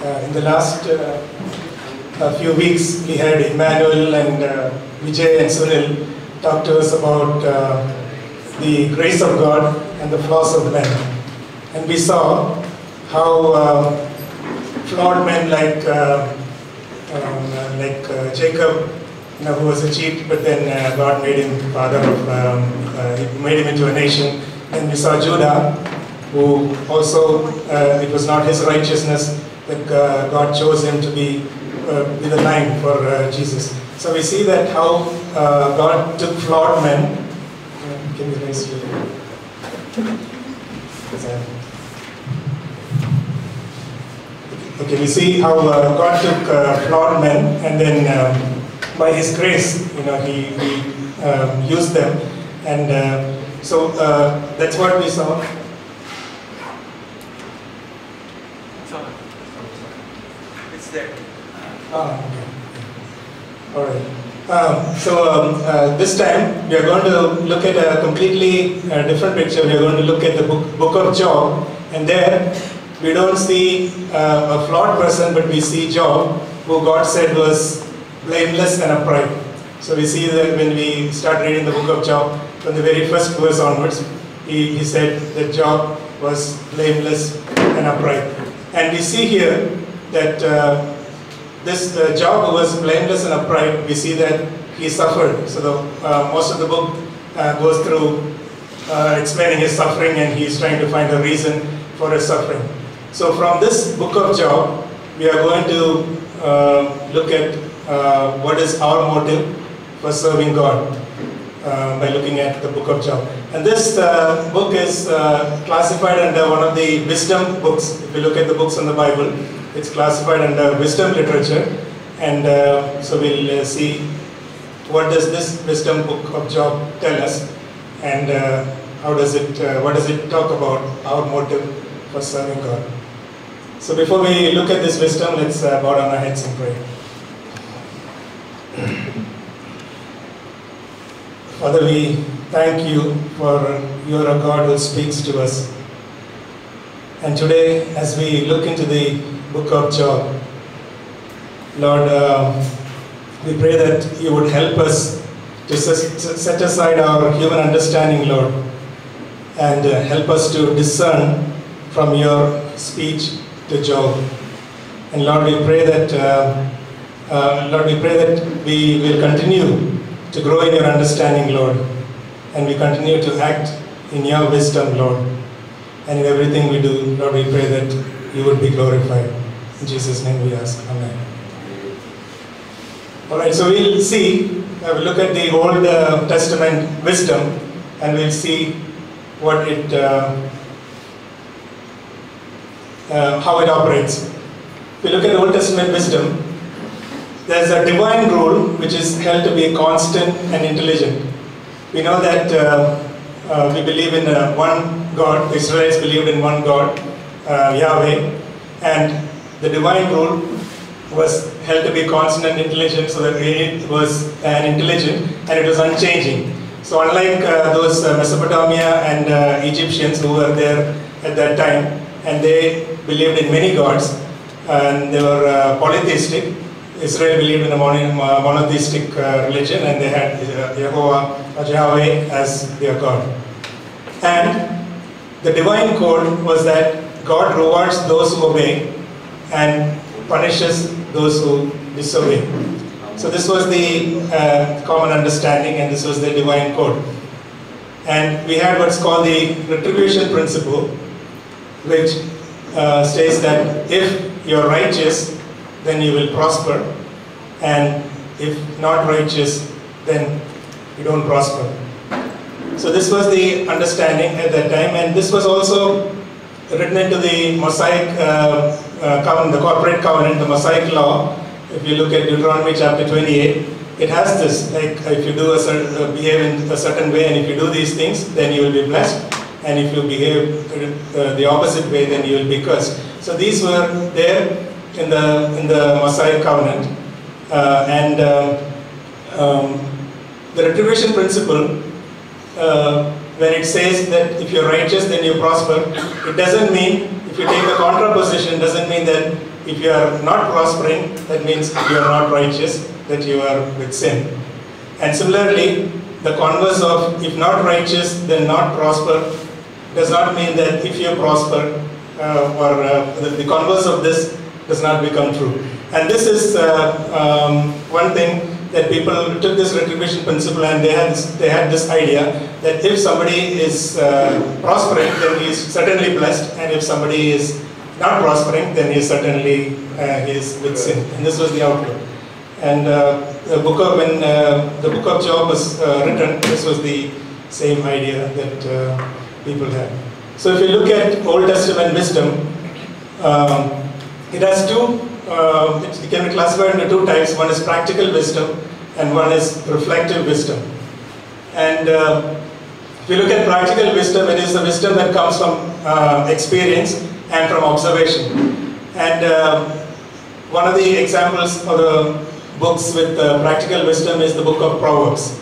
Uh, in the last uh, few weeks, we had Emmanuel and uh, Vijay and Sunil talk to us about the grace of God and the flaws of men. And we saw how flawed men like um, like Jacob, you know, who was a cheat, but then uh, God made him father of, um, uh, made him into a nation. And we saw Judah, who also, uh, it was not his righteousness uh, God chose him to be, uh, be the line for uh, Jesus. So we see that how uh, God took flawed men. Can you? Okay, we see how uh, God took uh, flawed men and then um, by His grace, you know, He, he um, used them. And so that's what we saw. It's on. It's there. Ah, okay. All right. Um, so um, uh, this time we are going to look at a completely uh, different picture. We are going to look at the book, book of Job, and there we don't see uh, a flawed person, but we see Job, who God said was blameless and upright. So we see that when we start reading the book of Job, from the very first verse onwards, he, he said that Job was blameless and upright. And we see here that uh, this uh, Job was blameless and upright. We see that he suffered. So the, uh, most of the book uh, goes through uh, explaining his suffering and he's trying to find a reason for his suffering. So from this book of Job, we are going to uh, look at uh, what is our motive for serving God uh, by looking at the book of Job. And this book is classified under one of the wisdom books. If you look at the books in the Bible, it's classified under wisdom literature. And uh, so we'll uh, see what does this wisdom book of Job tell us, and uh, how does it, uh, what does it talk about our motive for serving God. So before we look at this wisdom, let's uh, bow down our heads and pray. Father, we thank you for you are a God who speaks to us. And today, as we look into the book of Job, Lord, uh, we pray that you would help us to set aside our human understanding, Lord, and uh, help us to discern from your speech to Job. And Lord, we pray that, uh, uh, Lord, we pray that we will continue to grow in your understanding, Lord, and we continue to act in your wisdom, Lord. And in everything we do, Lord, we pray that you would be glorified. In Jesus' name we ask. Amen. All right, so we'll see, uh, we'll look at the Old uh, Testament wisdom and we'll see what it, uh, uh, how it operates. If we look at Old Testament wisdom, there's a divine rule which is held to be constant and intelligent. We know that uh, uh, we believe in one God, the Israelites believed in one God, uh, Yahweh, and the divine rule was held to be constant and intelligent, so that it was an intelligent and it was unchanging. So unlike uh, those uh, Mesopotamia and uh, Egyptians who were there at that time, and they believed in many gods, and they were uh, polytheistic. Israel believed in a mono- uh, monotheistic uh, religion, and they had Jehovah, Yahweh as their God. And the divine code was that God rewards those who obey and punishes those who disobey. So this was the uh, common understanding, and this was the divine code. And we had what's called the retribution principle, which uh, states that if you're righteous, then you will prosper, and if not righteous, then you don't prosper. So this was the understanding at that time, and this was also written into the Mosaic uh, uh, covenant, the corporate covenant, the Mosaic law. If you look at Deuteronomy chapter 28, it has this, like if you do a certain, uh, behave in a certain way, and if you do these things, then you will be blessed, and if you behave uh, the opposite way, then you will be cursed. So these were there in the in the Mosaic covenant, uh, and uh, um, the retribution principle uh, when it says that if you're righteous then you prosper, it doesn't mean, if you take the contra position, doesn't mean that if you are not prospering, that means you are not righteous, that you are with sin. And similarly, the converse of if not righteous, then not prosper, does not mean that if you prosper, uh, or uh, the, the converse of this does not become true. And this is uh, um, one thing that people took this retribution principle and they had this, they had this idea that if somebody is uh, prospering, then he is certainly blessed, and if somebody is not prospering, then he is certainly uh, he is with sin. And this was the outlook. And uh, the book of when uh, the book of Job was uh, written, this was the same idea that uh, people had. So if you look at Old Testament wisdom, um, it has two uh, it can be classified into two types. One is practical wisdom and one is reflective wisdom. And uh, if you look at practical wisdom, it is the wisdom that comes from uh, experience and from observation. And uh, one of the examples of the books with uh, practical wisdom is the book of Proverbs.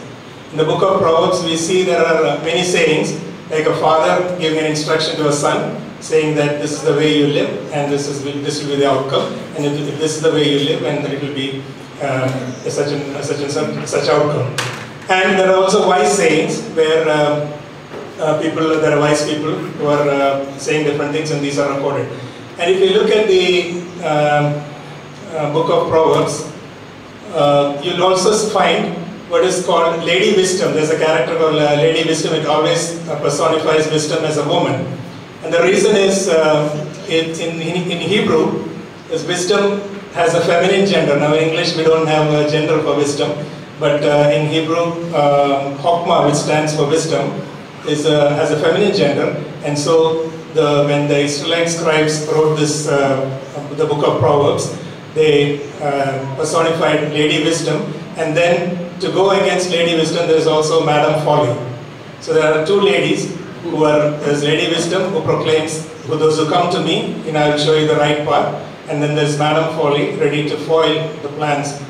In the book of Proverbs, we see there are many sayings, like a father giving an instruction to a son, saying that this is the way you live and this is this will be the outcome and if, if this is the way you live and it will be um, such and such and such, outcome and there are also wise sayings where uh, uh, people there are wise people who are uh, saying different things and these are recorded and if you look at the um, uh, book of Proverbs uh, you'll also find what is called Lady Wisdom. There's a character called uh, Lady Wisdom. It always personifies wisdom as a woman. And the reason is, uh, it, in, in, Hebrew, is wisdom has a feminine gender. Now in English we don't have a gender for wisdom, but uh, in Hebrew, uh, Chokmah, which stands for wisdom, is a, has a feminine gender. And so the, when the Israelite scribes wrote this, uh, the book of Proverbs, they uh, personified Lady Wisdom. And then to go against Lady Wisdom, there is also Madam Folly. So there are two ladies who are, there's Lady Wisdom who proclaims, who those who come to me, and I will show you the right path. And then there's Madam Folly, ready to foil the plans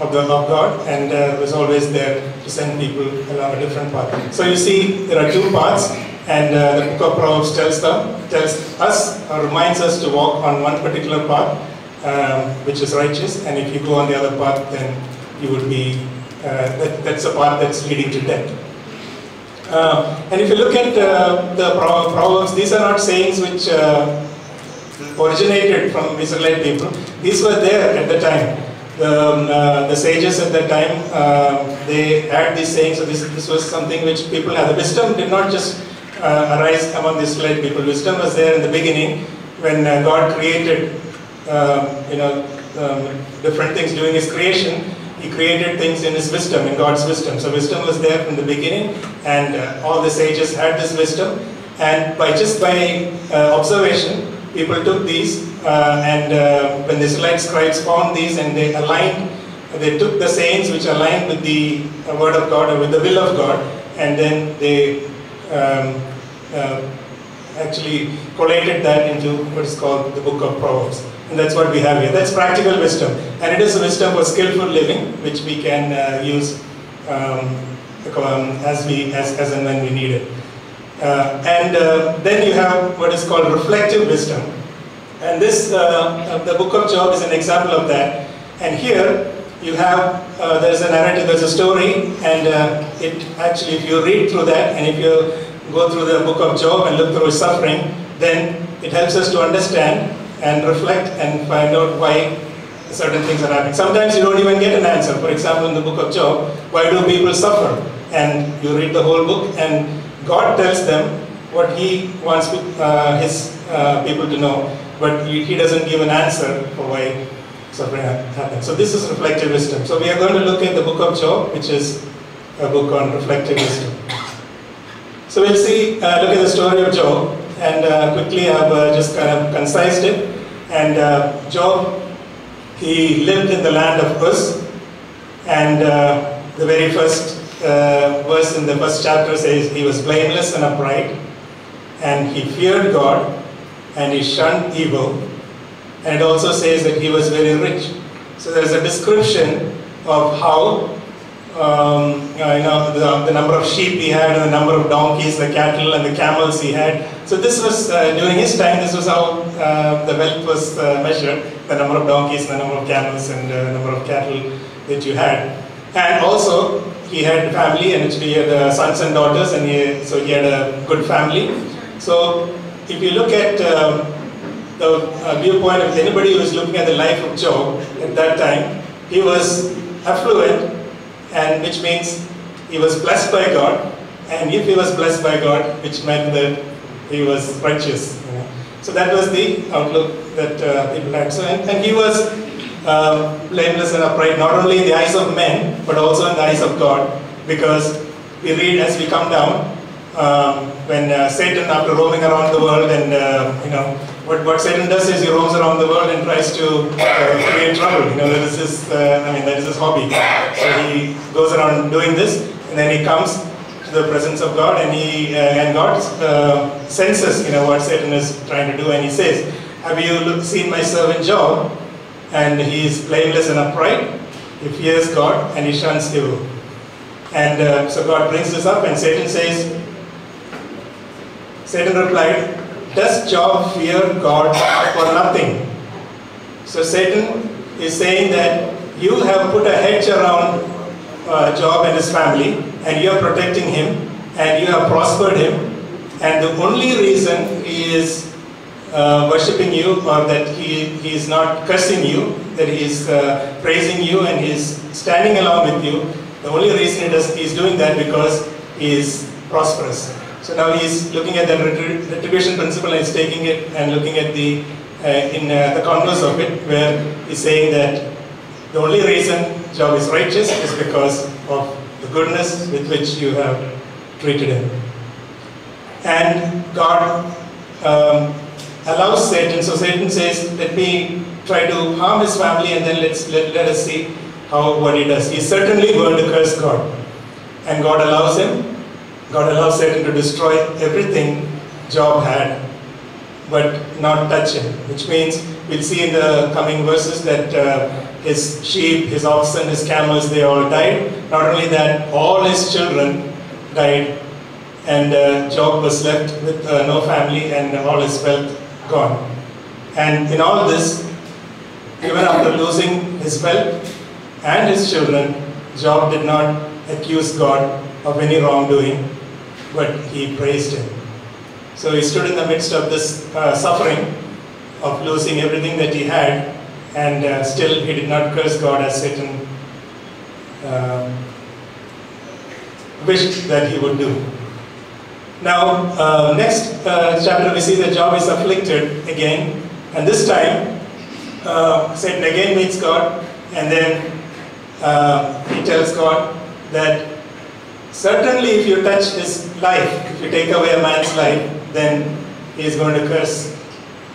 of the of God, and uh, was always there to send people along a different path. So you see, there are two paths, and uh, the book of Proverbs tells them, tells us, or reminds us to walk on one particular path, um, which is righteous, and if you go on the other path, then you would be, uh, that, that's a path that's leading to death. Uh, and if you look at uh, the Proverbs, these are not sayings which uh, originated from Israelite people. These were there at the time. The, um, uh, the sages at that time, uh, they had these sayings, so this, this was something which people had. The wisdom did not just uh, arise among the Israelite people. Wisdom was there in the beginning when God created you know, um, different things during His creation he created things in his wisdom, in God's wisdom. So wisdom was there from the beginning, and uh, all the sages had this wisdom. And by just by uh, observation, people took these, uh, and uh, when the Israelite scribes found these, and they aligned, they took the sayings which aligned with the uh, word of God or with the will of God, and then they um, uh, actually collated that into what is called the book of Proverbs. And that's what we have here. That's practical wisdom. And it is a wisdom for skillful living, which we can uh, use um, um, as, we, as, as and when we need it. Uh, and uh, then you have what is called reflective wisdom. And this, uh, the book of Job is an example of that. And here, you have, uh, there's a narrative, there's a story, and uh, it actually, if you read through that, and if you go through the book of Job and look through his suffering, then it helps us to understand and reflect and find out why certain things are happening. Sometimes you don't even get an answer. For example, in the book of Job, why do people suffer? And you read the whole book and God tells them what he wants uh, his uh, people to know, but he, doesn't give an answer for why suffering happens. So this is reflective wisdom. So we are going to look at the book of Job, which is a book on reflective wisdom. So we'll see, uh, look at the story of Job and uh, quickly I've uh, just kind of concised it. And uh, Job, he lived in the land of Uz, and uh, the very first uh, verse in the first chapter says he was blameless and upright, and he feared God, and he shunned evil. And it also says that he was very rich. So there's a description of how um, you know, the, the number of sheep he had, and the number of donkeys, the cattle, and the camels he had. So this was uh, during his time. This was how uh, the wealth was uh, measured: the number of donkeys, the number of camels, and uh, the number of cattle that you had. And also, he had a family, and he had uh, sons and daughters, and he, so he had a good family. So if you look at um, the uh, viewpoint of anybody who is looking at the life of Job at that time, he was affluent, and which means he was blessed by God. And if he was blessed by God, which meant that he was righteous. So that was the outlook that uh, people had. So and, and he was um, blameless and upright, not only in the eyes of men, but also in the eyes of God, because we read as we come down um, when uh, Satan, after roaming around the world, and uh, you know what, what Satan does is he roams around the world and tries to uh, create trouble. You know that is his, uh, I mean that is his hobby. So he goes around doing this, and then he comes to the presence of God, and he uh, and God uh, senses you know what Satan is trying to do, and he says, "Have you seen my servant Job? And he is blameless and upright. He fears God, and he shuns evil." And uh, so God brings this up, and Satan says, Satan replied, Does Job fear God for nothing? So Satan is saying that you have put a hedge around uh, Job and his family, and you are protecting him, and you have prospered him, and the only reason he is uh, worshipping you or that he, he is not cursing you, that he is uh, praising you and he is standing along with you, the only reason he, does, he is doing that because he is prosperous. So now he is looking at the retribution principle and he's taking it and looking at the uh, in uh, the converse of it, where he's saying that the only reason Job is righteous is because of the goodness with which you have treated him. And God um, allows Satan, so Satan says, let me try to harm his family and then let's, let, let us see how what he does. He's certainly going to curse God. And God allows him, God allows Satan to destroy everything Job had, but not touch him. Which means we'll see in the coming verses that uh, his sheep, his oxen, his camels, they all died. Not only that, all his children died, and uh, Job was left with uh, no family and all his wealth gone. And in all this, even after losing his wealth and his children, Job did not accuse God of any wrongdoing, but he praised him. So he stood in the midst of this uh, suffering of losing everything that he had, and uh, still he did not curse God as Satan um, wished that he would do. Now, uh, next uh, chapter we see that Job is afflicted again, and this time uh, Satan again meets God, and then he tells God that certainly if you touch his life, if you take away a man's life, then he is going to curse,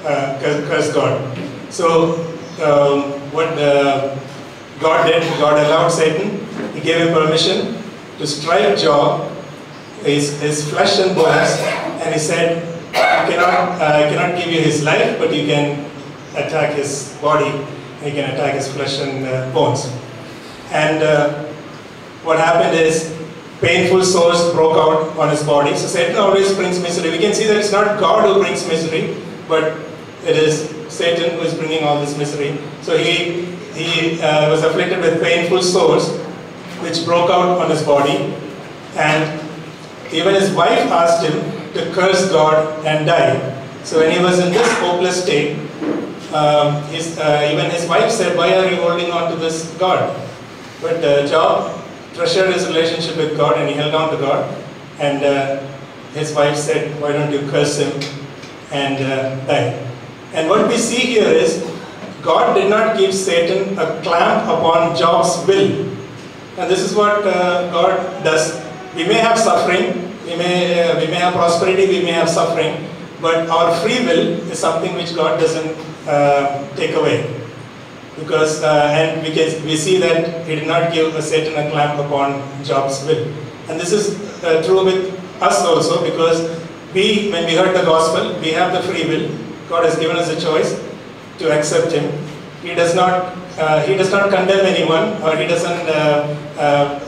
uh, curse, God. So, um, what uh, God did, God allowed Satan, he gave him permission to strike Job, his, his flesh and bones, and he said, I cannot, uh, I cannot give you his life, but you can attack his body, you can attack his flesh and uh, bones. And uh, what happened is, painful sores broke out on his body. So Satan always brings misery. We can see that it's not God who brings misery, but it is Satan who is bringing all this misery. So he, he uh, was afflicted with painful sores, which broke out on his body. And even his wife asked him to curse God and die. So when he was in this hopeless state, um, his, uh, even his wife said, Why are you holding on to this God? But uh, Job treasured his relationship with God and he held on to God. And uh, his wife said, Why don't you curse him and uh, die? And what we see here is God did not give Satan a clamp upon Job's will. And this is what uh, God does. We may have suffering, we may, uh, we may have prosperity, we may have suffering, but our free will is something which God doesn't uh, take away because uh, and we can we see that he did not give a Satan a clamp upon Job's will, and this is uh, true with us also because we when we heard the gospel we have the free will. God has given us a choice to accept Him. He does not uh, he does not condemn anyone or he doesn't uh, uh,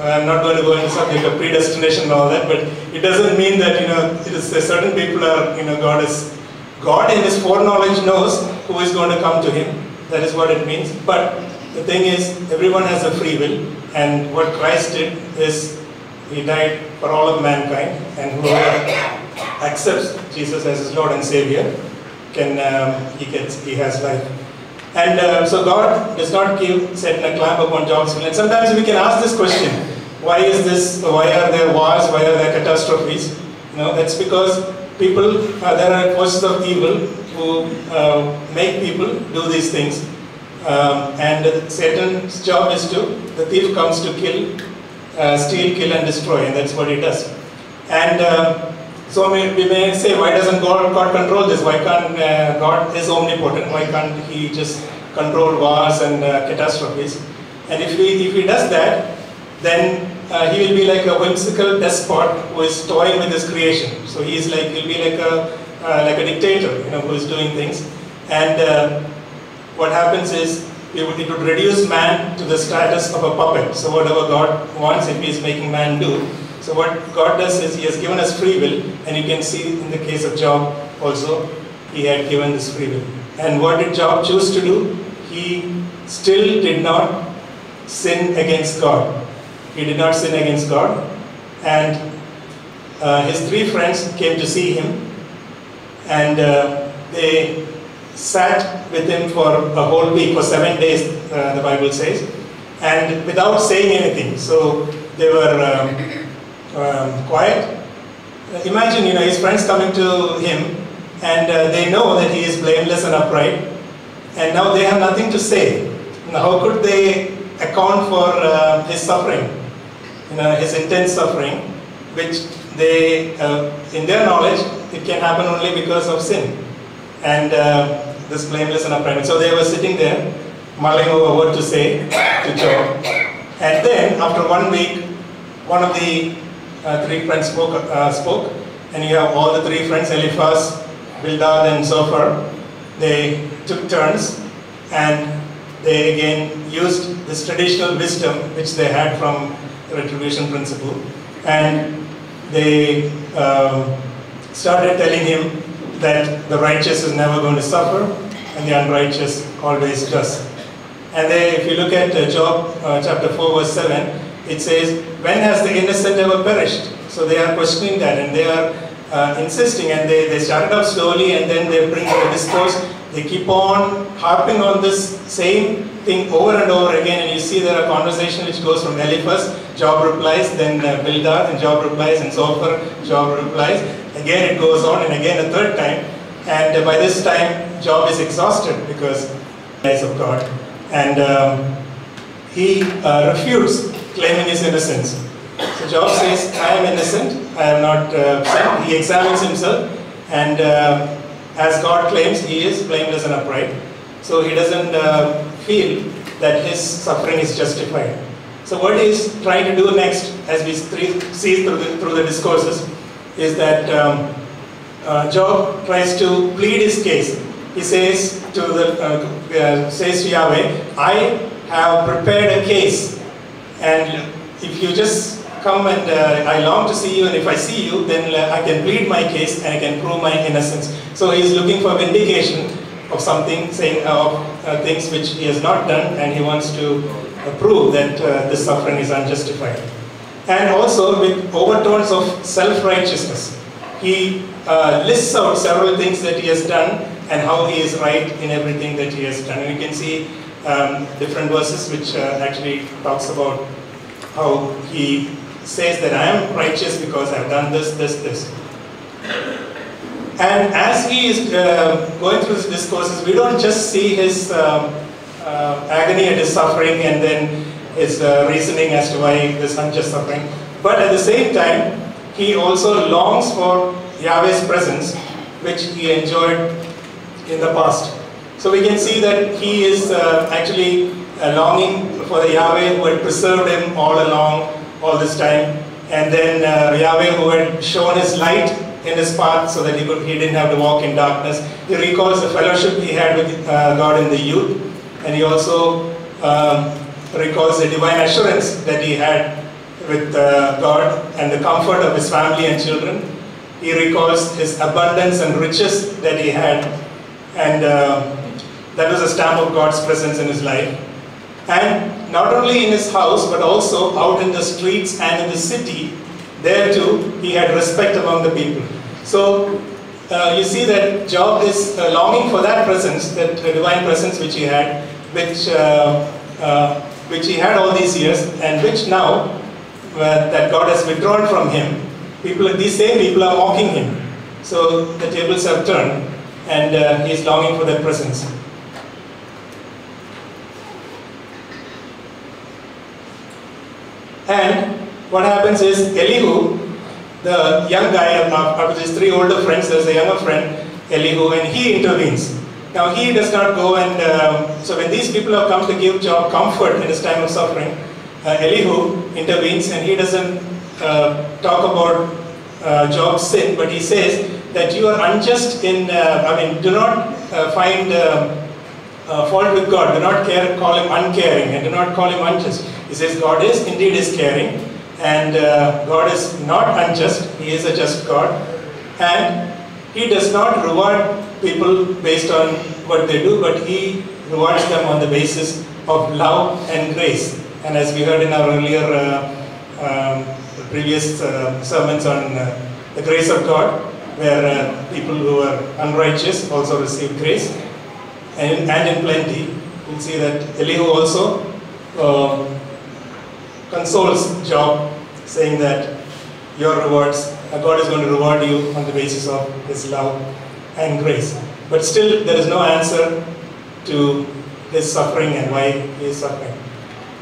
I'm not going to go into subject of predestination and all that, but it doesn't mean that you know it is certain people are you know God is God in His foreknowledge knows who is going to come to Him. That is what it means. But the thing is, everyone has a free will, and what Christ did is He died for all of mankind, and whoever accepts Jesus as his Lord and Savior can um, he gets he has life. And uh, so God does not give Satan a clamp upon Job's will. And sometimes we can ask this question: Why is this? Why are there wars? Why are there catastrophes? You know, that's because people uh, there are forces of evil who uh, make people do these things. Um, and Satan's job is to the thief comes to kill, uh, steal, kill, and destroy, and that's what he does. And uh, so we, we may say, why doesn't God, God control this? Why can't uh, God is omnipotent? Why can't He just control wars and uh, catastrophes? And if he if He does that, then uh, He will be like a whimsical despot who is toying with His creation. So He is like he'll be like a uh, like a dictator, you know, who is doing things. And uh, what happens is it would, it would reduce man to the status of a puppet. So whatever God wants, if He is making man do, so what God does is He has given us free will, and you can see in the case of Job also, He had given this free will. And what did Job choose to do? He still did not sin against God. He did not sin against God, and uh, his three friends came to see him, and uh, they sat with him for a whole week, for seven days, uh, the Bible says, and without saying anything. So they were um, um, quiet. Imagine, you know, his friends coming to him, and uh, they know that he is blameless and upright, and now they have nothing to say. Now, how could they account for uh, his suffering, you know, his intense suffering, which they, uh, in their knowledge, it can happen only because of sin, and uh, this blameless and upright. So they were sitting there, mulling over what to say to Job, and then after one week, one of the uh, three friends spoke, uh, spoke, and you have all the three friends, Eliphaz, Bildad, and Zophar. They took turns, and they again used this traditional wisdom which they had from retribution principle, and they um, started telling him that the righteous is never going to suffer, and the unrighteous always does. And they, if you look at uh, Job uh, chapter 4, verse 7, it says, When has the innocent ever perished? So they are questioning that and they are uh, insisting and they, they started off slowly and then they bring the discourse. They keep on harping on this same thing over and over again and you see there are conversation which goes from Eliphaz, Job replies, then uh, Bildad and Job replies and so Zophar, Job replies. Again it goes on and again a third time and uh, by this time Job is exhausted because eyes of God and um, he uh, refutes claiming his innocence. So Job says, I am innocent, I am not uh. He examines himself, and uh, as God claims, he is blameless and upright. So he doesn't uh, feel that his suffering is justified. So what he's trying to do next, as we see through the, through the discourses, is that um, uh, Job tries to plead his case. He says to the uh, uh, says to Yahweh, I have prepared a case and if you just come and uh, I long to see you, and if I see you, then uh, I can plead my case and I can prove my innocence. So he is looking for vindication of something, saying uh, of uh, things which he has not done, and he wants to uh, prove that this suffering is unjustified. And also with overtones of self-righteousness. He lists out several things that he has done and how he is right in everything that he has done. And you can see um, different verses which uh, actually talks about how he says that I am righteous because I've done this, this, this. And as he is uh, going through his discourses, we don't just see his um, uh, agony and his suffering and then his uh, reasoning as to why this unjust suffering. But at the same time, he also longs for Yahweh's presence, which he enjoyed in the past. So we can see that he is uh, actually uh, longing for the Yahweh who had preserved him all along, all this time. And then uh, Yahweh who had shown his light in his path so that he, could, he didn't have to walk in darkness. He recalls the fellowship he had with uh, God in the youth. And he also um, recalls the divine assurance that he had with uh, God and the comfort of his family and children. He recalls his abundance and riches that he had, and uh, that was a stamp of God's presence in his life. And not only in his house, but also out in the streets and in the city, there too, he had respect among the people. So uh, you see that Job is uh, longing for that presence, that uh, divine presence which he had, which, uh, uh, which he had all these years, and which now uh, that God has withdrawn from him. People, these same people are mocking him. So the tables have turned, and he is longing for that presence. And what happens is Elihu, the young guy, of his three older friends, there's a younger friend, Elihu, and he intervenes. Now he does not go and, um, so when these people have come to give Job comfort in his time of suffering, uh, Elihu intervenes and he doesn't uh, talk about uh, Job's sin, but he says that you are unjust in, uh, I mean, do not uh, find uh, fault with God, do not care, call him uncaring and do not call him unjust. He says God is indeed is caring and uh, God is not unjust, He is a just God and He does not reward people based on what they do, but He rewards them on the basis of love and grace. And as we heard in our earlier uh, um, previous uh, sermons on uh, the grace of God, where uh, people who are unrighteous also receive grace, and, and in plenty, we'll see that Elihu also uh, consoles Job, saying that your rewards, God is going to reward you on the basis of His love and grace. But still, there is no answer to his suffering and why he is suffering.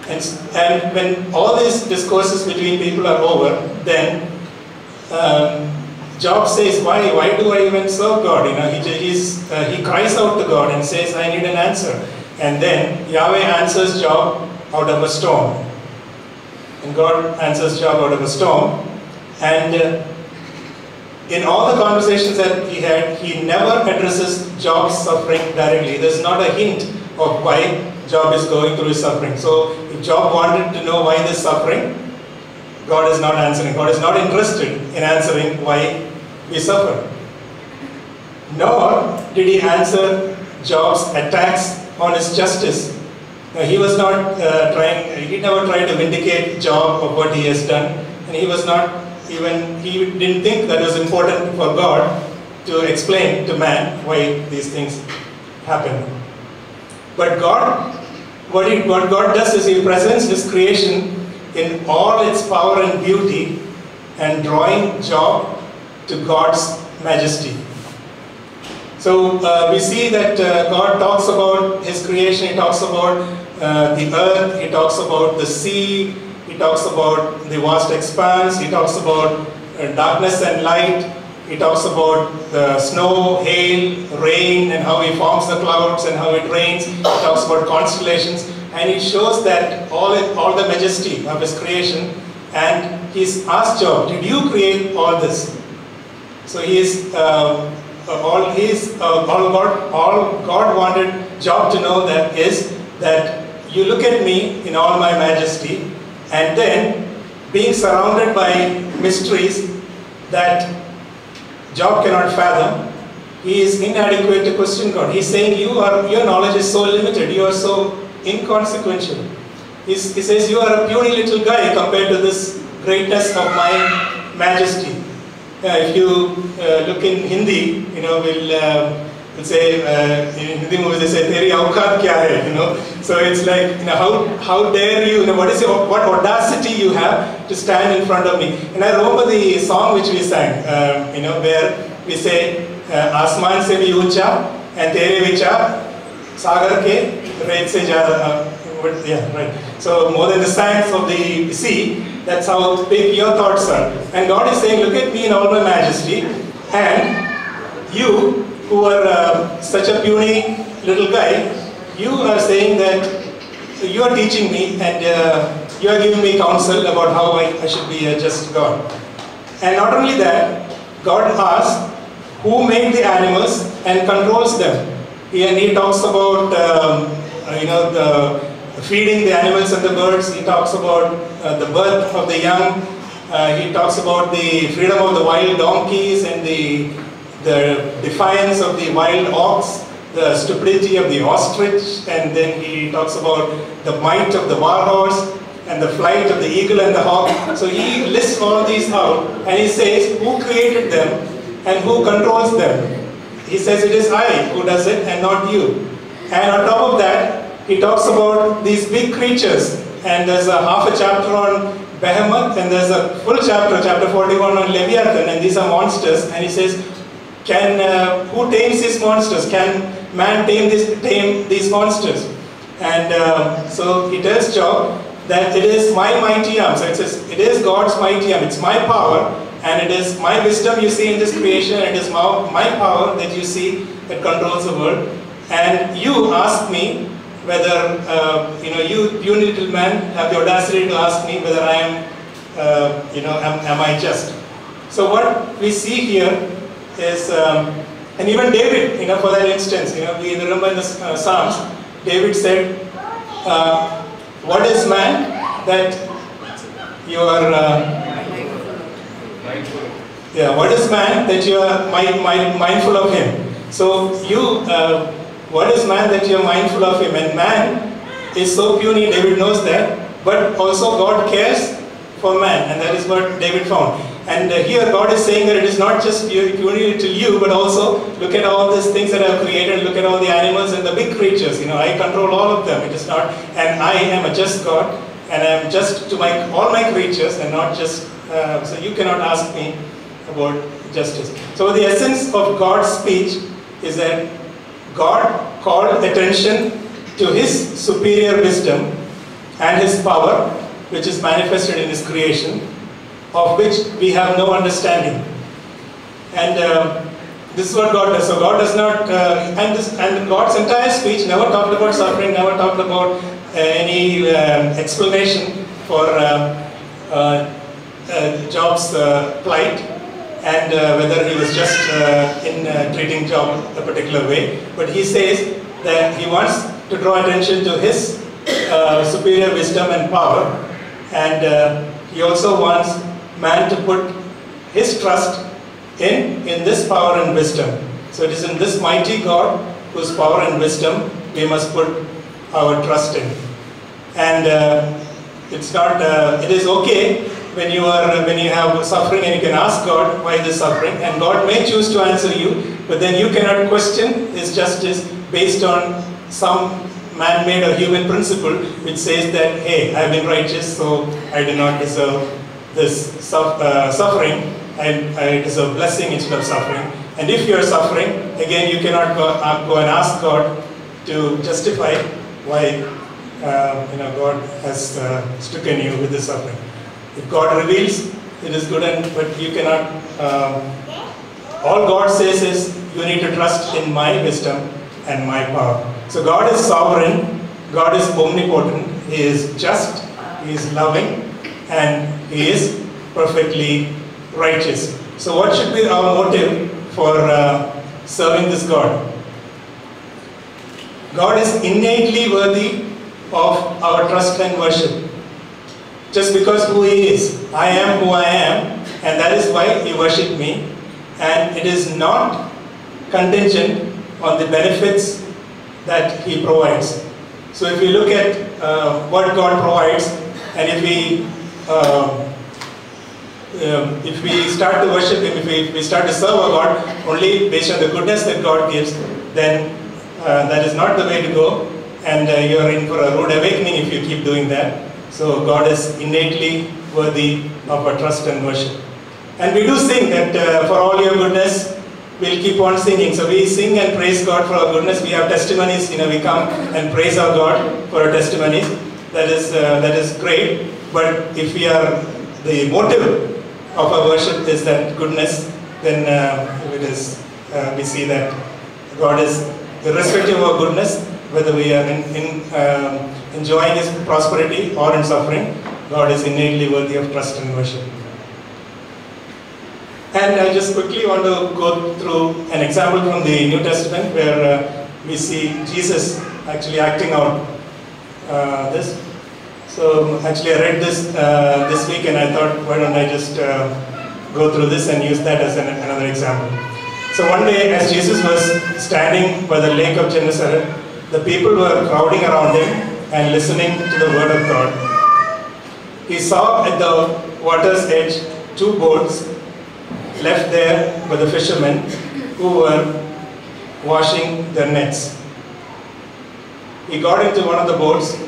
And, and when all these discourses between people are over, then um, Job says, why, why do I even serve God? You know, he, uh, he cries out to God and says, I need an answer. And then Yahweh answers Job out of a storm. And God answers Job out of a storm. And uh, in all the conversations that he had, he never addresses Job's suffering directly. There's not a hint of why Job is going through his suffering. So if Job wanted to know why this suffering, God is not answering. God is not interested in answering why we suffer. Nor did he answer Job's attacks on his justice. Now, he was not uh, trying, he never tried to vindicate Job of what he has done, and he was not even, he didn't think that it was important for God to explain to man why these things happen. But God, what, he, what God does is He presents His creation in all its power and beauty and drawing Job to God's majesty. So uh, we see that uh, God talks about His creation, He talks about uh, the earth, He talks about the sea, He talks about the vast expanse, He talks about uh, darkness and light, He talks about the snow, hail, rain, and how He forms the clouds and how it rains. He talks about constellations, and He shows that all, all the majesty of His creation. And He's asked Job, Did you create all this? So He is. Um, all his uh, all God all God wanted Job to know that is that you look at me in all my majesty and then being surrounded by mysteries that Job cannot fathom he is inadequate to question God. He's saying you are your knowledge is so limited you are so inconsequential. He's, he says you are a puny little guy compared to this greatness of my majesty. Yeah, if you uh, look in Hindi, you know, we'll, uh, we'll say, uh, in Hindi movies they say, Teri aukat kya hai, you know. So it's like, you know, how, how dare you, you know, what is your, what audacity you have to stand in front of me. And I remember the song which we sang, uh, you know, where we say, Asman se bhi uncha and tere vichar, sagar ke red se jada, yeah, right. So more than the sands of the sea, that's how big your thoughts are. And God is saying, look at me in all my majesty, and you, who are uh, such a puny little guy, you are saying that you are teaching me and uh, you are giving me counsel about how I, I should be a just God. And not only that, God asks, who made the animals and controls them? And he talks about, um, you know, the feeding the animals and the birds. He talks about uh, the birth of the young. Uh, he talks about the freedom of the wild donkeys and the, the defiance of the wild ox, the stupidity of the ostrich, and then he talks about the might of the war horse and the flight of the eagle and the hawk. So he lists all of these out and he says who created them and who controls them. He says it is I who does it and not you. And on top of that, he talks about these big creatures and there's a half a chapter on Behemoth and there's a full chapter, chapter 41 on Leviathan and these are monsters and he says, can, uh, who tames these monsters? Can man tame, this, tame these monsters? And uh, so he tells Job that it is my mighty arm. So it says, it is God's mighty arm. It's my power and it is my wisdom you see in this creation. And it is my, my power that you see that controls the world. And you ask me whether, uh, you know, you, you little man have the audacity to ask me whether I am, uh, you know, am, am I just? So what we see here is, um, and even David, you know, for that instance, you know, we remember in the uh, Psalms, David said, uh, what is man that you are, uh, yeah, what is man that you are mind, mind, mindful of him? So you, uh, what is man that you are mindful of him? And man is so puny, David knows that, but also God cares for man, and that is what David found. And uh, here God is saying that it is not just puny to you, but also look at all these things that I have created, look at all the animals and the big creatures, you know, I control all of them. It is not, and I am a just God, and I am just to my all my creatures, and not just, uh, so you cannot ask me about justice. So the essence of God's speech is that God called attention to His superior wisdom and His power, which is manifested in His creation, of which we have no understanding. And uh, this is what God does. So God does not, uh, and, this, and God's entire speech never talked about suffering, never talked about uh, any um, explanation for uh, uh, uh, Job's plight and uh, whether he was just uh, in uh, treating Job a particular way. But he says that he wants to draw attention to his superior wisdom and power and he also wants man to put his trust in, in this power and wisdom. So it is in this mighty God whose power and wisdom we must put our trust in. And uh, it's not, uh, it is okay when you are, when you have suffering and you can ask God why this suffering and God may choose to answer you, but then you cannot question His justice based on some man-made or human principle which says that, hey, I have been righteous, so I do not deserve this uh, suffering, and it is a blessing instead of suffering. And if you are suffering, again, you cannot go, uh, go and ask God to justify why uh, you know, God has uh, stricken you with this suffering. If God reveals, it is good, and but you cannot. Um, all God says is you need to trust in my wisdom and my power. So God is sovereign. God is omnipotent. He is just. He is loving, and He is perfectly righteous. So what should be our motive for uh, serving this God? God is innately worthy of our trust and worship just because who he is. I am who I am, and that is why he worship me. And it is not contingent on the benefits that he provides. So if we look at uh, what God provides, and if we uh, um, if we start to worship Him, if we, if we start to serve our God only based on the goodness that God gives, then uh, that is not the way to go, and uh, you are in for a rude awakening if you keep doing that. So God is innately worthy of our trust and worship. And we do sing that uh, for all your goodness, we'll keep on singing. So we sing and praise God for our goodness. We have testimonies, you know, we come and praise our God for our testimonies. That is, uh, that is great. But if we are, the motive of our worship is that goodness, then uh, it is, uh, we see that God is, irrespective of goodness, whether we are in, in um, enjoying His prosperity or in suffering, God is innately worthy of trust and worship. And I just quickly want to go through an example from the New Testament where uh, we see Jesus actually acting out uh, this. So actually, I read this uh, this week, and I thought, why don't I just uh, go through this and use that as an, another example? So one day, as Jesus was standing by the lake of Gennesaret, the people were crowding around him and listening to the word of God. He saw at the water's edge two boats left there by the fishermen who were washing their nets. He got into one of the boats,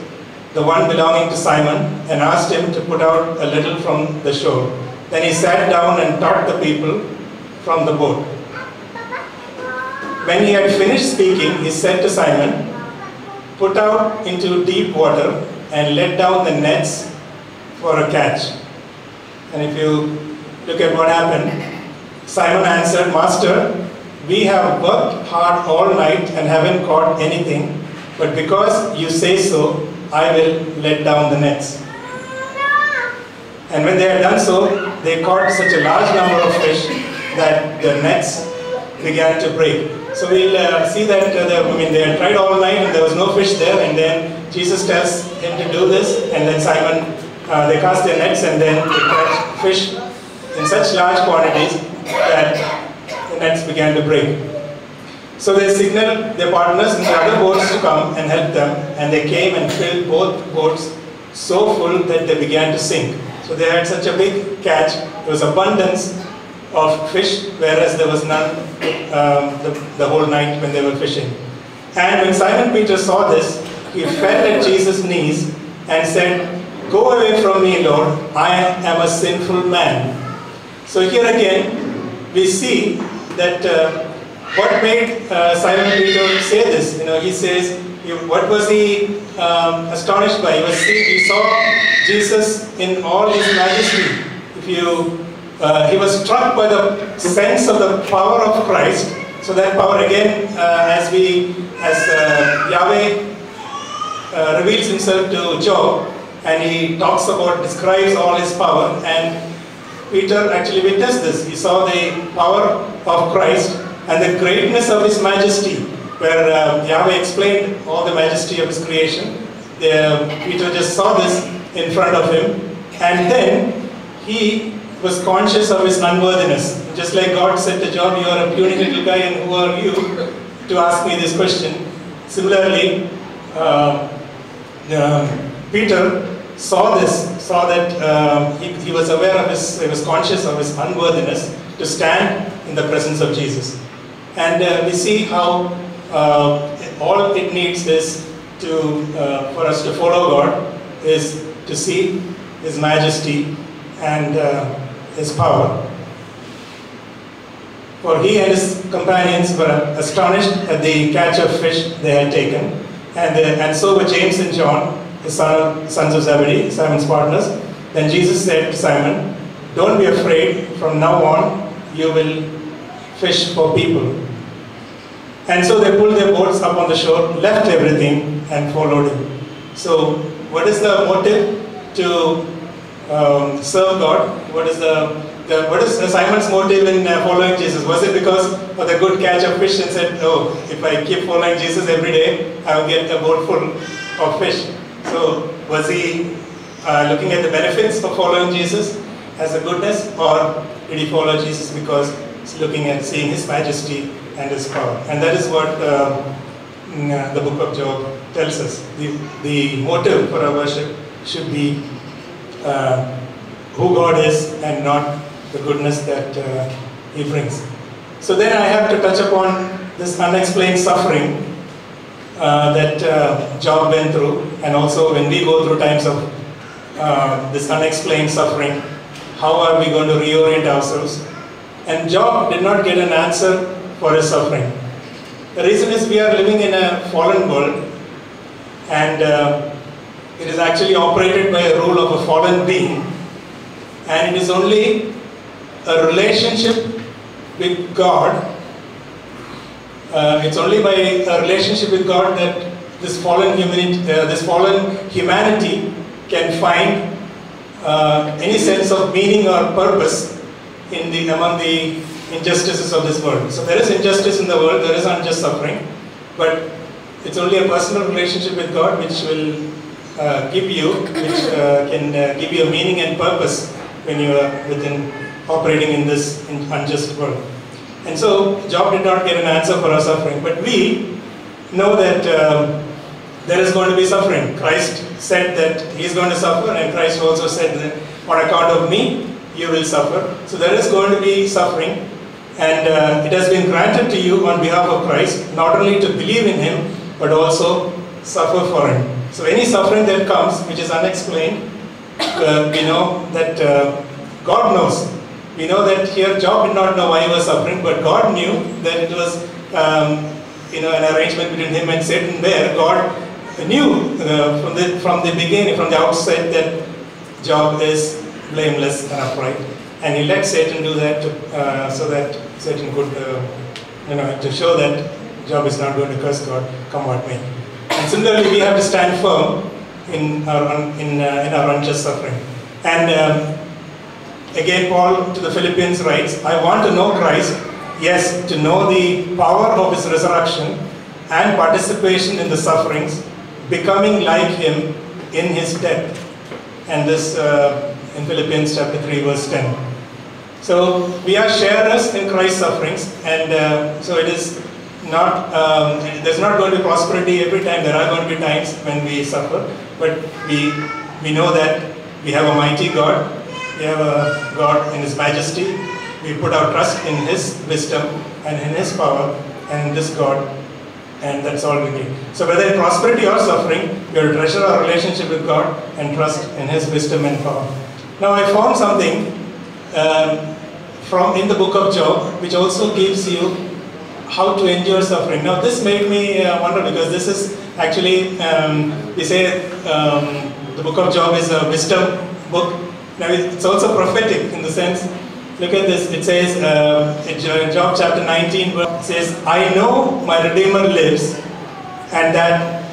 the one belonging to Simon, and asked him to put out a little from the shore. Then he sat down and taught the people from the boat. When he had finished speaking, he said to Simon, Put out into deep water and let down the nets for a catch. And if you look at what happened, Simon answered, Master, we have worked hard all night and haven't caught anything, but because you say so, I will let down the nets. And when they had done so, they caught such a large number of fish that the nets began to break. So we'll uh, see that uh, the, I mean, they had tried all night and there was no fish there, and then Jesus tells him to do this, and then Simon, uh, they cast their nets and then they catch fish in such large quantities that the nets began to break. So they signaled their partners in the other boats to come and help them, and they came and filled both boats so full that they began to sink. So they had such a big catch, there was abundance of fish, whereas there was none um, the, the whole night when they were fishing. And when Simon Peter saw this, he fell at Jesus' knees and said, Go away from me, Lord, I am a sinful man. So here again, we see that uh, what made uh, Simon Peter say this? You know, he says, what was he um, astonished by? He was he saw Jesus in all his majesty. If you, uh, he was struck by the sense of the power of Christ. So that power again, uh, as we, as uh, Yahweh uh, reveals himself to Job, and he talks about, describes all his power, and Peter actually witnessed this. He saw the power of Christ and the greatness of his majesty, where uh, Yahweh explained all the majesty of his creation. The, Peter just saw this in front of him, and then he was conscious of his unworthiness. Just like God said to Job, You are a puny little guy, and who are you to ask me this question? Similarly, uh, uh, Peter saw this, saw that uh, he, he was aware of his, he was conscious of his unworthiness to stand in the presence of Jesus. And uh, we see how uh, all it needs is to, uh, for us to follow God, is to see His majesty and uh, His power. For he and his companions were astonished at the catch of fish they had taken, and, uh, and so were James and John, the son, sons of Zebedee, Simon's partners. Then Jesus said to Simon, Don't be afraid, from now on you will fish for people. And so they pulled their boats up on the shore, left everything, and followed him. So, what is the motive to um, serve God? What is the, the what is Simon's motive in uh, following Jesus? Was it because of the good catch of fish and said, "Oh, if I keep following Jesus every day, I will get a boat full of fish"? So, was he uh, looking at the benefits of following Jesus as a goodness, or did he follow Jesus because looking at seeing His majesty and His power? And that is what uh, mm, uh, the book of Job tells us. The, the motive for our worship should be uh, who God is and not the goodness that uh, He brings. So then I have to touch upon this unexplained suffering uh, that uh, Job went through, and also when we go through times of uh, this unexplained suffering, how are we going to reorient ourselves? And Job did not get an answer for his suffering. The reason is we are living in a fallen world, and uh, it is actually operated by a rule of a fallen being, and it is only a relationship with God uh, it's only by a relationship with God that this fallen humanity, uh, this fallen humanity can find uh, any sense of meaning or purpose in the among the injustices of this world. So there is injustice in the world, there is unjust suffering, but it's only a personal relationship with God which will uh, give you, which uh, can uh, give you a meaning and purpose when you are within operating in this unjust world. And so Job did not get an answer for our suffering, but we know that um, there is going to be suffering. Christ said that he is going to suffer, and Christ also said that on account of me you will suffer. So there is going to be suffering, and uh, it has been granted to you on behalf of Christ not only to believe in him but also suffer for him. So any suffering that comes which is unexplained, uh, we know that uh, God knows. We know that here Job did not know why he was suffering, but God knew that it was um, you know an arrangement between him and Satan where God knew uh, from the from the beginning, from the outset that Job is blameless and upright, and he let Satan do that to, uh, so that Satan could uh, you know to show that Job is not going to curse God, come what may. And similarly, we have to stand firm in our in uh, in our unjust suffering. And um, again, Paul to the Philippians writes, "I want to know Christ, yes, to know the power of His resurrection and participation in the sufferings, becoming like Him in His death." And this uh, in Philippians chapter three, verse ten. So we are sharers in Christ's sufferings, and uh, so it is not. Um, there's not going to be prosperity every time. There are going to be times when we suffer, but we we know that we have a mighty God. We have a God in His majesty. We put our trust in His wisdom and in His power and in this God, and that's all we need. So whether in prosperity or suffering, we have to treasure our relationship with God and trust in His wisdom and power. Now I found something um, from in the book of Job, which also gives you how to endure suffering. Now, this made me uh, wonder because this is actually um, we say um, the book of Job is a wisdom book. Now, it's also prophetic in the sense. Look at this. It says uh, in Job chapter 19, it says, "I know my Redeemer lives, and that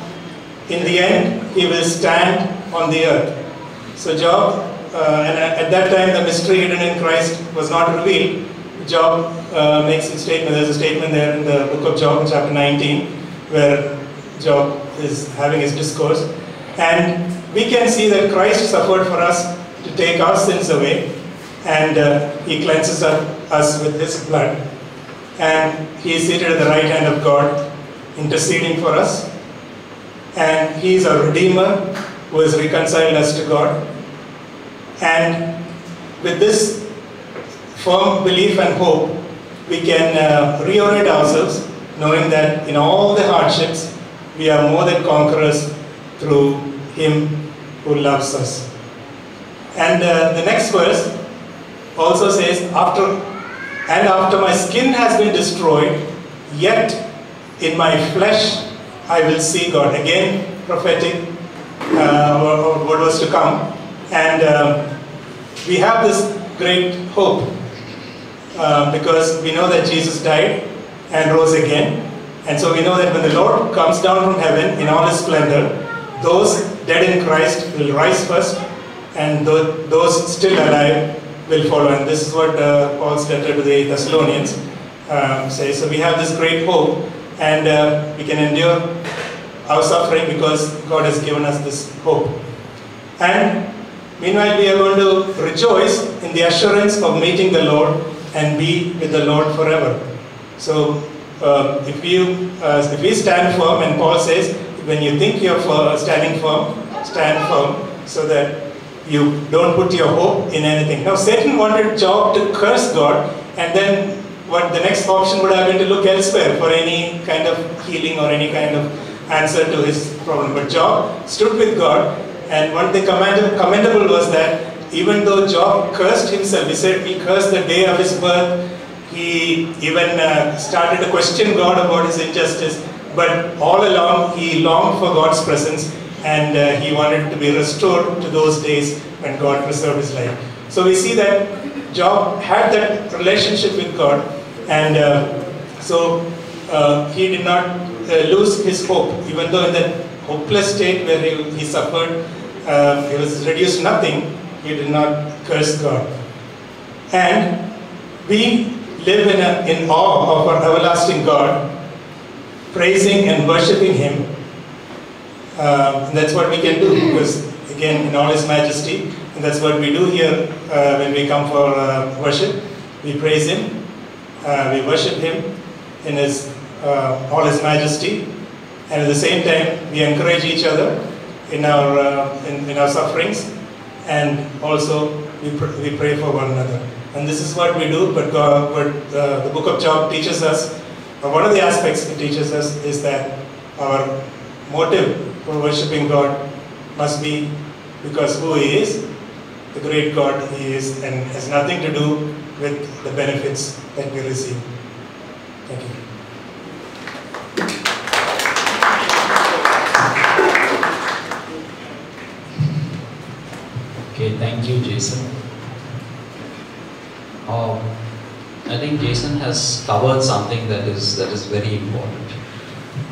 in the end he will stand on the earth." So Job, and at at that time the mystery hidden in Christ was not revealed. Job uh, makes a statement, there's a statement there in the book of Job, chapter 19, where Job is having his discourse. And we can see that Christ suffered for us to take our sins away, and uh, he cleanses us us with his blood. And he is seated at the right hand of God, interceding for us. And he is our Redeemer who has reconciled us to God. And with this firm belief and hope, we can uh, reorient ourselves, knowing that in all the hardships, we are more than conquerors through Him who loves us. And uh, the next verse also says, "After and after my skin has been destroyed, yet in my flesh I will see God." Again, prophetic, uh, what was to come, and um, we have this great hope uh, because we know that Jesus died and rose again. And so we know that when the Lord comes down from heaven in all his splendor, those dead in Christ will rise first, and tho- those still alive will follow. And this is what uh, Paul's letter to the Thessalonians um, says. So we have this great hope, and uh, we can endure our suffering because God has given us this hope. And meanwhile, we are going to rejoice in the assurance of meeting the Lord and be with the Lord forever. So, uh, if you uh, if we stand firm, and Paul says, when you think you're fir- standing firm, stand firm, so that you don't put your hope in anything. Now, Satan wanted Job to curse God, and then what the next option would have been to look elsewhere for any kind of healing or any kind of answer to his problem. But Job stood with God, and one thing commendable, was that even though Job cursed himself, he said he cursed the day of his birth. He even uh, started to question God about his injustice, but all along he longed for God's presence and uh, he wanted to be restored to those days when God preserved his life. So we see that Job had that relationship with God, and uh, so uh, he did not uh, lose his hope, even though in that hopeless state where he, he suffered, uh, he was reduced to nothing, he did not curse God. And we live in, a, in awe of our everlasting God, praising and worshipping Him Um, and that's what we can do because, again, in all His majesty, and that's what we do here uh, when we come for uh, worship. We praise Him, uh, we worship Him in His uh, all His majesty, and at the same time, we encourage each other in our uh, in, in our sufferings, and also we, pr- we pray for one another. And this is what we do. But God, what uh, the Book of Job teaches us, or one of the aspects it teaches us, is that our motive for worshiping God must be because who He is, the great God He is, and has nothing to do with the benefits that we receive. Thank you. Okay, thank you, Jason. Um, I think Jason has covered something that is that is very important.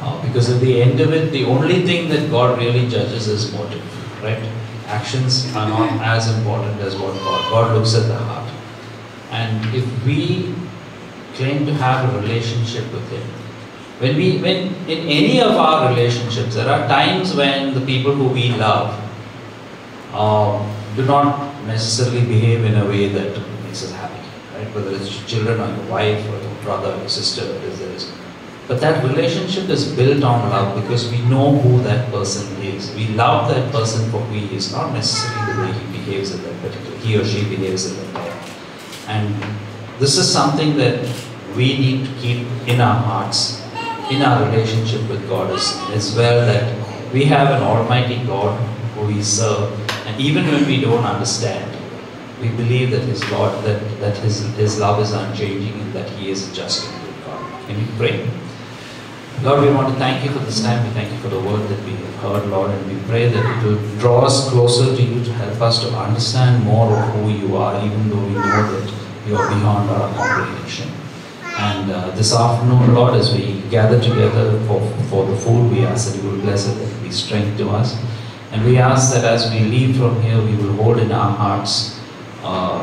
Uh, because at the end of it, the only thing that God really judges is motive, right? Actions are not as important as what God. God looks at the heart. And if we claim to have a relationship with Him, when we when in any of our relationships, there are times when the people who we love um, do not necessarily behave in a way that makes us happy, right? Whether it's your children or your wife or your brother or your sister, it is, it is. But that relationship is built on love because we know who that person is. We love that person for who he is, not necessarily the way he behaves at that particular, he or she behaves at that time. And this is something that we need to keep in our hearts, in our relationship with God as, well, that we have an almighty God who we serve, even when we don't understand, we believe that His Lord, that, that His, His love is unchanging and that He is a just and good God. Can we pray? Lord, we want to thank you for this time. We thank you for the word that we have heard, Lord, and we pray that it will draw us closer to you to help us to understand more of who you are, even though we know that you are beyond our comprehension. And uh, this afternoon, Lord, as we gather together for, for the food, we ask that you will bless it, that it be strength to us. And we ask that as we leave from here, we will hold in our hearts uh,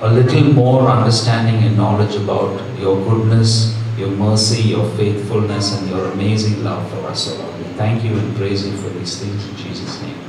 a little more understanding and knowledge about your goodness, your mercy, your faithfulness, and your amazing love for us, O Lord. We thank you and praise you for these things in Jesus' name.